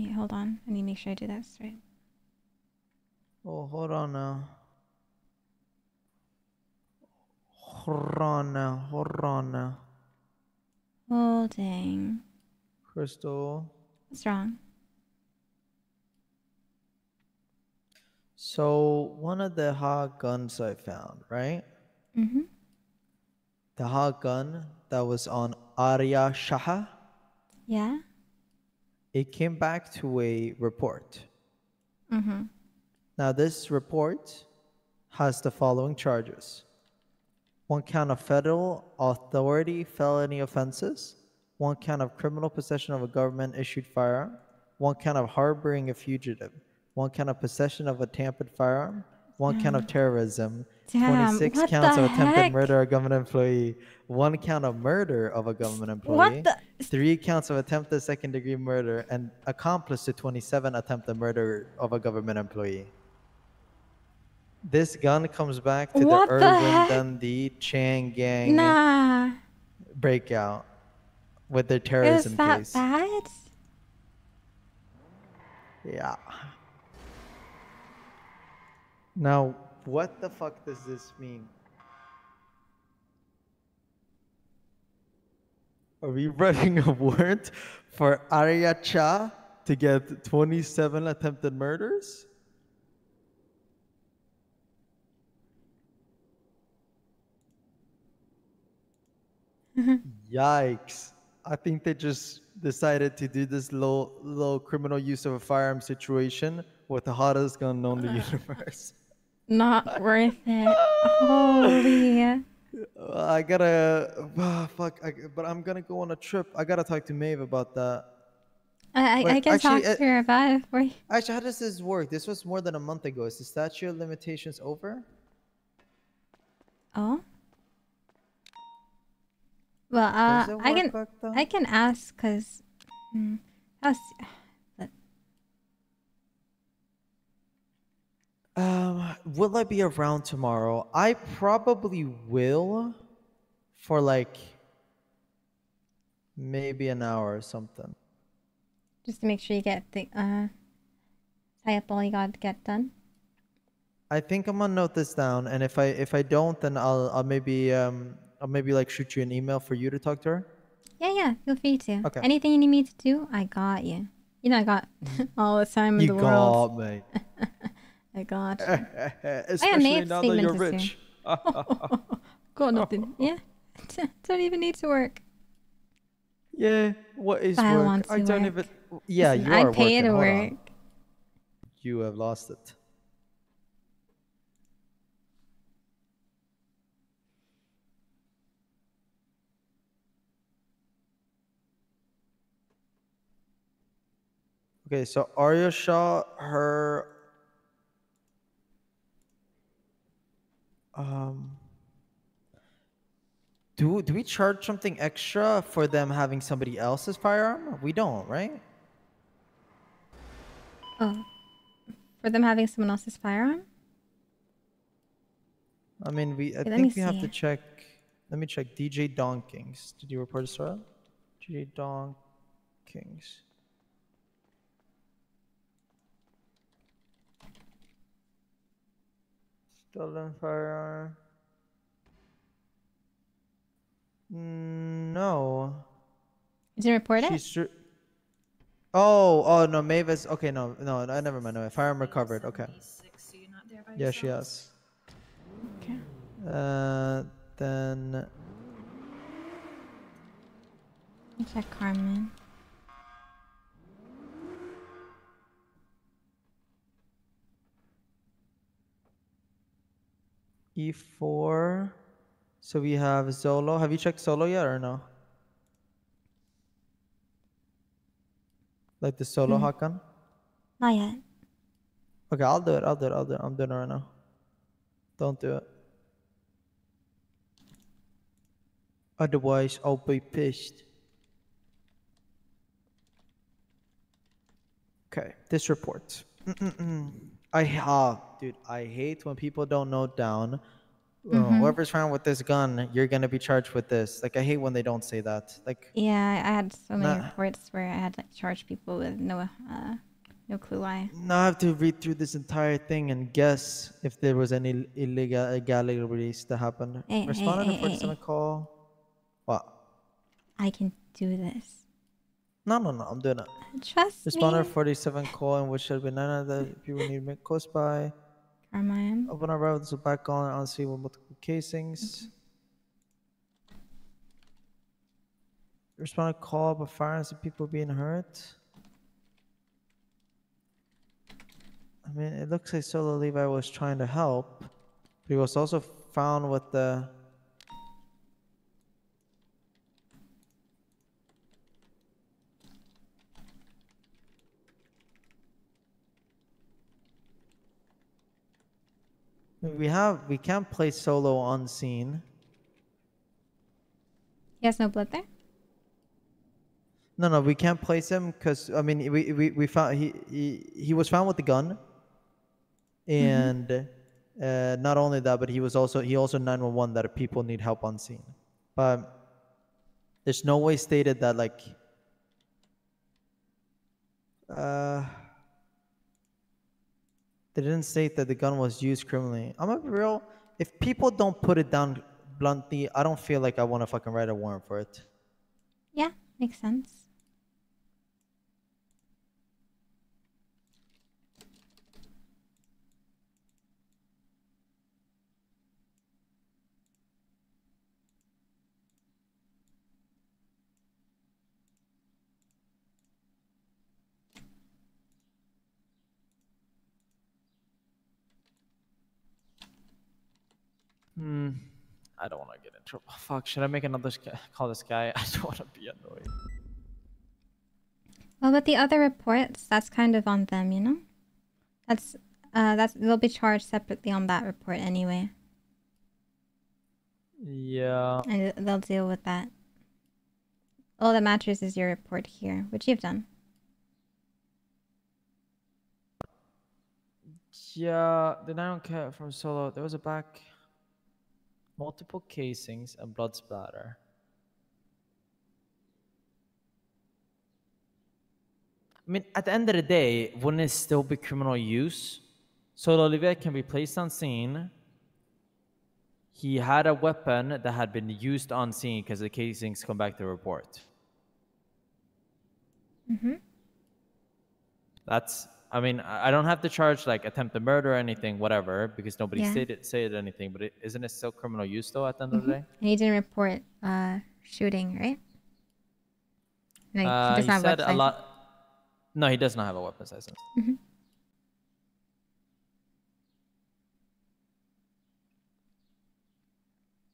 Wait, hold on. I need to make sure I do that straight. Oh, hold on now. Hold on now. Hold on now. Holding. Crystal. What's wrong? So one of the hot guns I found, right? Mm-hmm. The hot gun that was on Arya Shah, Yeah. It came back to a report. Mm-hmm. Now this report has the following charges. One count of federal authority felony offenses, one count of criminal possession of a government issued firearm, one count of harboring a fugitive, one count of possession of a tampered firearm, one count of terrorism, Damn, 26 counts of attempted heck? murder of a government employee, one count of murder of a government employee, three counts of attempted second degree murder, and accomplice to 27 attempted murder of a government employee. This gun comes back to What the the Irwin? Dundee Chang gang Nah. breakout with their terrorism that case. bad? Yeah. Now, what the fuck does this mean? Are we running a warrant for Arya Shah to get 27 attempted murders? Yikes. I think they just decided to do this low low criminal use of a firearm situation with the hottest gun known to the universe. Not worth it. Holy. I gotta ah, fuck, I, but I'm gonna go on a trip. I gotta talk to Maeve about that. I, I, I Wait, can actually, talk to her about it for you. Actually, how does this work? This was more than a month ago. Is the statute of limitations over? Oh? Well, uh, I can? I can ask because mm, I'll see. But Um, will I be around tomorrow? I probably will, for like maybe an hour or something. just to make sure you get the uh tie up all you got to get done. I think I'm gonna note this down, and if I if I don't, then I'll I'll maybe um I'll maybe like shoot you an email for you to talk to her. Yeah, yeah, feel free to. Okay. Anything you need me to do, I got you. You know, I got all the time in You the world. You got me. I got. Especially Nate's now that you're rich. got nothing. Yeah, don't even need to work. Yeah, what is I work? want I don't work. even. Yeah, Listen, you I pay working. to work. You have lost it. Okay, so Arya Shah, her um do do we charge something extra for them having somebody else's firearm? We don't, right? Oh, for them having someone else's firearm. I mean, we. I Okay, let think we have to check. Let me check. DJ Donkings. Did you report a story? DJ Donkings. Stolen firearm. No. Did you report it? She's. Oh, oh no, Mavis. Okay, no, no, no, never mind. No, firearm recovered. Okay. Yeah, she has. Okay. Uh, then check Carmen. E4. E So we have Solo. Have you checked Solo yet or no? Like the solo Hmm. Hakan? Not yet. Okay, I'll do it. I'll do it. I'll do it. I'm doing it right now. Don't do it. Otherwise, I'll be pissed. Okay, this report. Mm-mm-mm. I ha, uh, dude. I hate when people don't note down uh, mm-hmm. whoever's found with this gun, you're gonna be charged with this. Like I hate when they don't say that. Like Yeah, I had so many Nah. reports where I had to charge people with no uh no clue why. now I have to read through this entire thing and guess if there was any illegal illegalities that happened. Eh, hey, hey, Responded hey, eh, eh, to hey, 47 call. What? I can do this. No, no, no. I'm doing it. Trust Responder me, 47 call in which should be none of the people need to make close by. Carmine. Open our roads back on and see with multiple casings. Responded call but firing and people being hurt. I mean, it looks like Solo Levi was trying to help, but he was also found with the. We have we can't play solo on scene. He has no blood there? No, no, we can't place him because I mean we, we, we found he, he he was found with the gun, and uh, not only that, but he was also he also nine one one that people need help on scene, but there's no way stated that like. Uh, they didn't state that the gun was used criminally. I'm be real. If people don't put it down bluntly, I don't feel like I want to fucking write a warrant for it. Yeah, makes sense. Hmm. I don't want to get in trouble. Fuck, should I make another call this guy? I don't want to be annoyed. Well, with the other reports, that's kind of on them, you know. That's uh, that's they'll be charged separately on that report anyway, Yeah. and they'll deal with that. All that matters is your report here, which you've done. Yeah, the nine cat from Solo. There was a back, multiple casings and blood splatter. I mean, at the end of the day, wouldn't it still be criminal use? Solo Levi can be placed on scene. He had a weapon that had been used on scene because the casings come back to report. Mm-hmm. That's, I mean, I don't have to charge like attempted murder or anything, whatever, because nobody Yeah. said it, said anything. But it, isn't it still criminal use though? At the end of the day, And he didn't report uh shooting, right? He uh, does he not have said a lot. No, he does not have a weapons license. Mhm.